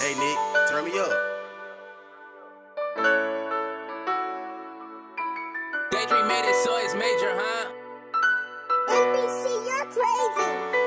Hey Nick, turn me up. Daydream made it so it's major, huh? ABC, you're crazy.